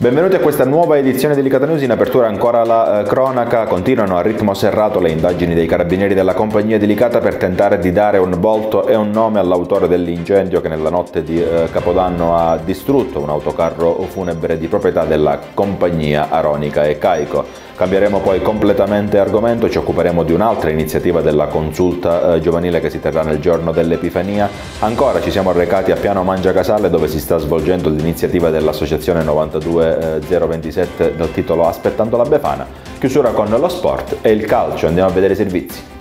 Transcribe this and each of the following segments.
Benvenuti a questa nuova edizione di Licata News, in apertura ancora la eh, cronaca, continuano a ritmo serrato le indagini dei carabinieri della compagnia delicata per tentare di dare un volto e un nome all'autore dell'incendio che nella notte di eh, Capodanno ha distrutto un autocarro funebre di proprietà della compagnia Aronica e Caico. Cambieremo poi completamente argomento, ci occuperemo di un'altra iniziativa della consulta eh, giovanile che si terrà nel giorno dell'Epifania. Ancora ci siamo recati a Piano Mangia Casale dove si sta svolgendo l'iniziativa dell'Associazione 92027 dal titolo Aspettando la Befana. Chiusura con lo sport e il calcio, andiamo a vedere i servizi.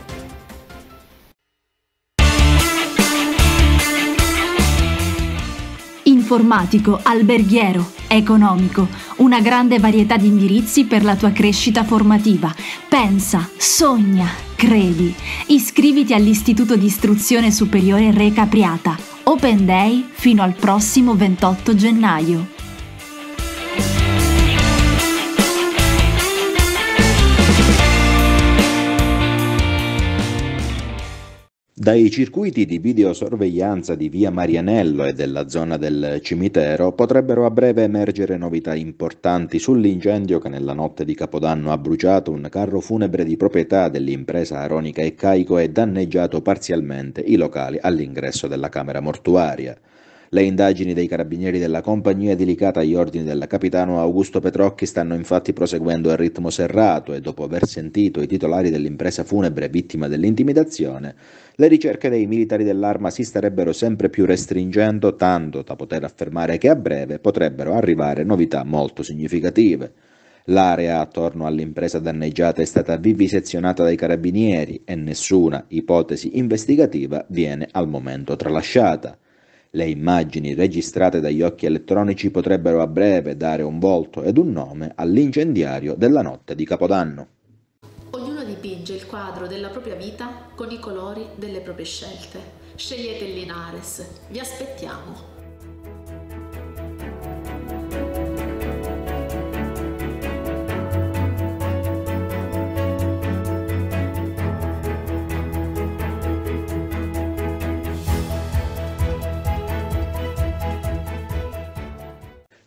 Informatico, alberghiero, economico, una grande varietà di indirizzi per la tua crescita formativa. Pensa, sogna, credi. Iscriviti all'Istituto di Istruzione Superiore Re Capriata. Open Day fino al prossimo 28 gennaio. Dai circuiti di videosorveglianza di via Marianello e della zona del cimitero potrebbero a breve emergere novità importanti sull'incendio che nella notte di Capodanno ha bruciato un carro funebre di proprietà dell'impresa Aronica e Caico e danneggiato parzialmente i locali all'ingresso della camera mortuaria. Le indagini dei carabinieri della compagnia delicata agli ordini del capitano Augusto Petrocchi stanno infatti proseguendo a ritmo serrato e dopo aver sentito i titolari dell'impresa funebre vittima dell'intimidazione, le ricerche dei militari dell'arma si starebbero sempre più restringendo tanto da poter affermare che a breve potrebbero arrivare novità molto significative. L'area attorno all'impresa danneggiata è stata vivisezionata dai carabinieri e nessuna ipotesi investigativa viene al momento tralasciata. Le immagini registrate dagli occhi elettronici potrebbero a breve dare un volto ed un nome all'incendiario della notte di Capodanno. Ognuno dipinge il quadro della propria vita con i colori delle proprie scelte. Scegliete il Linares, vi aspettiamo.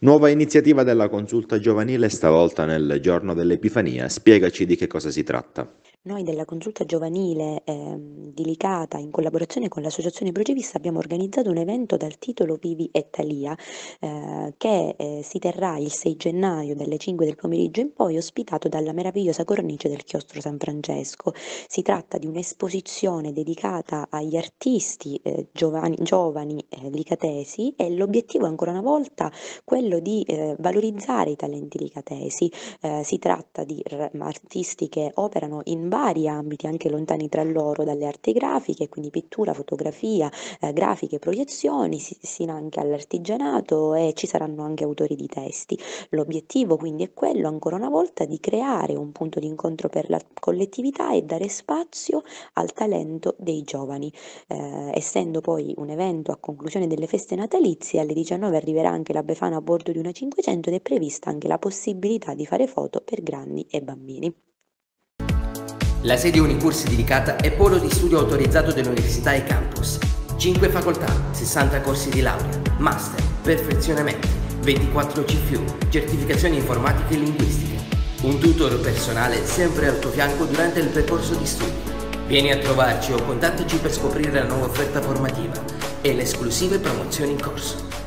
Nuova iniziativa della consulta giovanile, stavolta nel giorno dell'Epifania. Spiegaci di che cosa si tratta. Noi della Consulta Giovanile eh, di Licata, in collaborazione con l'Associazione Procivista, abbiamo organizzato un evento dal titolo Vivi e Talia, eh, che eh, si terrà il 6 gennaio dalle 5 del pomeriggio in poi, ospitato dalla meravigliosa cornice del Chiostro San Francesco. Si tratta di un'esposizione dedicata agli artisti eh, giovani, giovani eh, licatesi e l'obiettivo è ancora una volta quello di eh, valorizzare i talenti licatesi. si tratta di artisti che operano in vari ambiti anche lontani tra loro, dalle arti grafiche, quindi pittura, fotografia, eh, grafiche, proiezioni, sino anche all'artigianato e ci saranno anche autori di testi. L'obiettivo quindi è quello ancora una volta di creare un punto di incontro per la collettività e dare spazio al talento dei giovani. Eh, essendo poi un evento a conclusione delle feste natalizie, alle 19 arriverà anche la Befana a bordo di una 500 ed è prevista anche la possibilità di fare foto per grandi e bambini. La sede Unicursi di Licata è polo di studio autorizzato dell'università e campus. 5 facoltà, 60 corsi di laurea, master, perfezionamenti, 24 CFU, certificazioni informatiche e linguistiche. Un tutor personale sempre al tuo fianco durante il percorso di studio. Vieni a trovarci o contattaci per scoprire la nuova offerta formativa e le esclusive promozioni in corso.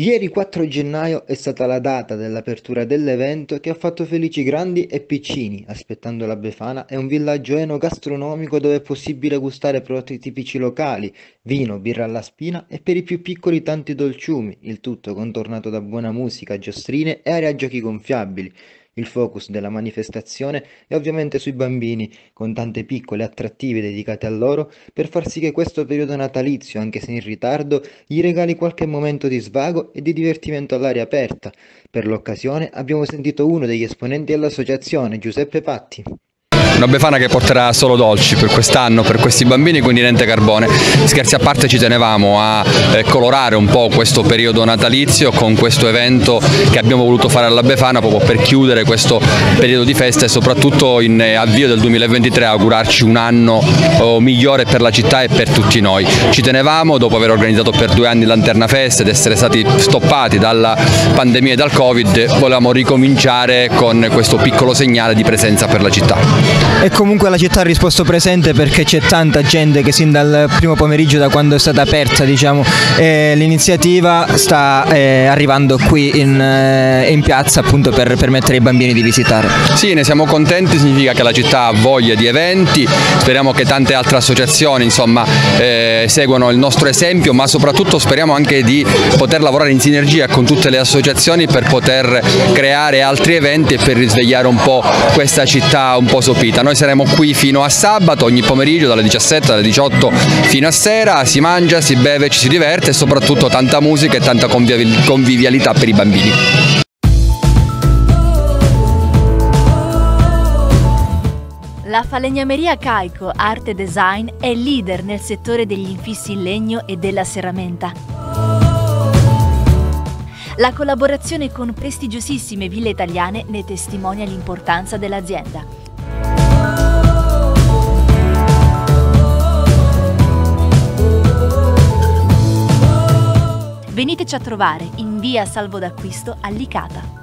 Ieri 4 gennaio è stata la data dell'apertura dell'evento che ha fatto felici grandi e piccini. Aspettando la Befana è un villaggio enogastronomico dove è possibile gustare prodotti tipici locali, vino, birra alla spina e per i più piccoli tanti dolciumi, il tutto contornato da buona musica, giostrine e area giochi gonfiabili. Il focus della manifestazione è ovviamente sui bambini, con tante piccole attrattive dedicate a loro, per far sì che questo periodo natalizio, anche se in ritardo, gli regali qualche momento di svago e di divertimento all'aria aperta. Per l'occasione abbiamo sentito uno degli esponenti dell'associazione, Giuseppe Patti. Una Befana che porterà solo dolci per quest'anno, per questi bambini, quindi niente carbone. Scherzi a parte ci tenevamo a eh, colorare un po' questo periodo natalizio con questo evento che abbiamo voluto fare alla Befana proprio per chiudere questo periodo di festa e soprattutto in eh, avvio del 2023 augurarci un anno oh, migliore per la città e per tutti noi. Ci tenevamo dopo aver organizzato per due anni Lanterna Fest ed essere stati stoppati dalla pandemia e dal Covid, volevamo ricominciare con questo piccolo segnale di presenza per la città. E comunque la città ha risposto presente perché c'è tanta gente che sin dal primo pomeriggio da quando è stata aperta diciamo, l'iniziativa sta eh, arrivando qui in, eh, in piazza appunto per permettere ai bambini di visitare. Sì, ne siamo contenti, significa che la città ha voglia di eventi, speriamo che tante altre associazioni insomma, eh, seguano il nostro esempio, ma soprattutto speriamo anche di poter lavorare in sinergia con tutte le associazioni per poter creare altri eventi e per risvegliare un po' questa città un po' sopita. Noi saremo qui fino a sabato, ogni pomeriggio dalle 17 alle 18 fino a sera, si mangia, si beve, ci si diverte e soprattutto tanta musica e tanta convivialità per i bambini. La falegnameria Caico Arte Design è leader nel settore degli infissi in legno e della serramenta. La collaborazione con prestigiosissime ville italiane ne testimonia l'importanza dell'azienda. Veniteci a trovare in via Salvo d'Acquisto a Licata.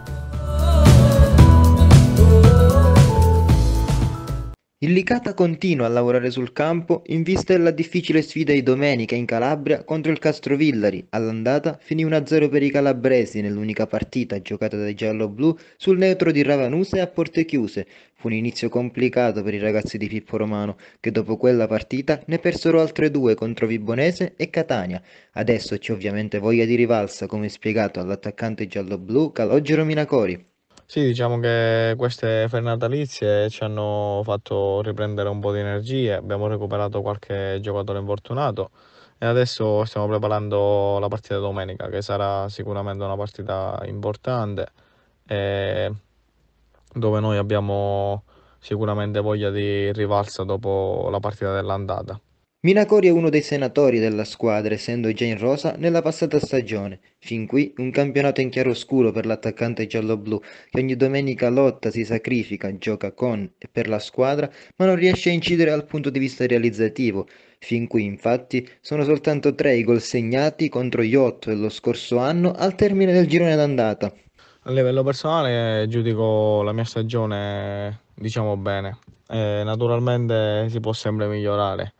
Il Licata continua a lavorare sul campo in vista della difficile sfida di domenica in Calabria contro il Castrovillari. All'andata finì 1-0 per i calabresi nell'unica partita giocata dai giallo-blu sul neutro di Ravanusa e a porte chiuse. Fu un inizio complicato per i ragazzi di Pippo Romano che dopo quella partita ne persero altre due contro Vibonese e Catania. Adesso c'è ovviamente voglia di rivalsa come spiegato all'attaccante giallo-blu Calogero Minacori. Sì, diciamo che queste ferie natalizie ci hanno fatto riprendere un po' di energie, abbiamo recuperato qualche giocatore infortunato e adesso stiamo preparando la partita domenica che sarà sicuramente una partita importante dove noi abbiamo sicuramente voglia di rivalsa dopo la partita dell'andata. Minacori è uno dei senatori della squadra, essendo già in rosa nella passata stagione. Fin qui un campionato in chiaroscuro per l'attaccante giallo-blu, che ogni domenica lotta, si sacrifica, gioca con e per la squadra, ma non riesce a incidere dal punto di vista realizzativo. Fin qui, infatti, sono soltanto tre i gol segnati contro gli otto dello scorso anno al termine del girone d'andata. A livello personale giudico la mia stagione, diciamo bene. Eh, naturalmente si può sempre migliorare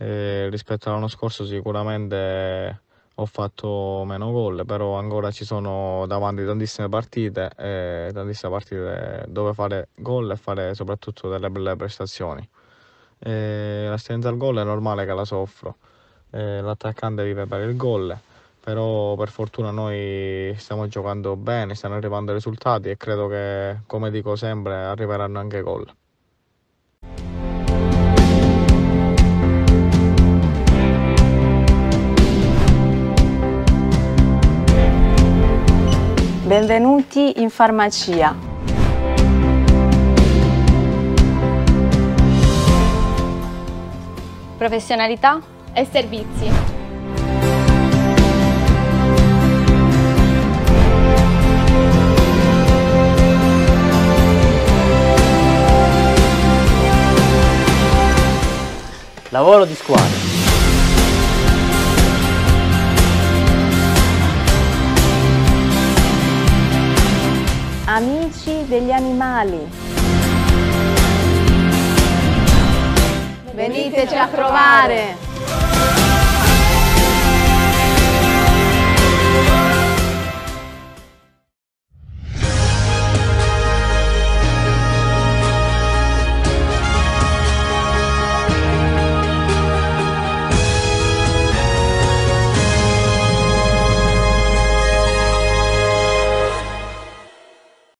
eh, rispetto all'anno scorso sicuramente ho fatto meno gol, però ancora ci sono davanti tantissime partite, eh, tantissime partite dove fare gol e fare soprattutto delle belle prestazioni. Eh, l'assenza al gol è normale che la soffro, eh, l'attaccante vive per il gol, però per fortuna noi stiamo giocando bene, stanno arrivando risultati e credo che, come dico sempre, arriveranno anche gol. Benvenuti in farmacia. Professionalità e servizi. Lavoro di squadra. Amici degli animali. Veniteci a trovare!